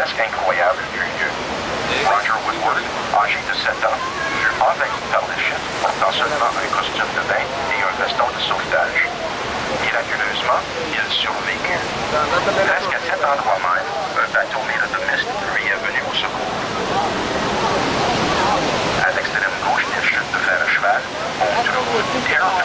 presque incroyable, curieux. Roger Woodward, âgé de 7 ans, fut envahi par les chiens, portant seulement un costume de bain et un veston de sauvetage. Miraculeusement, il survécut. Presque à cet endroit même, un bateau mélodomiste lui est venu au secours. À l'extrême gauche des chutes de fer à cheval, on trouve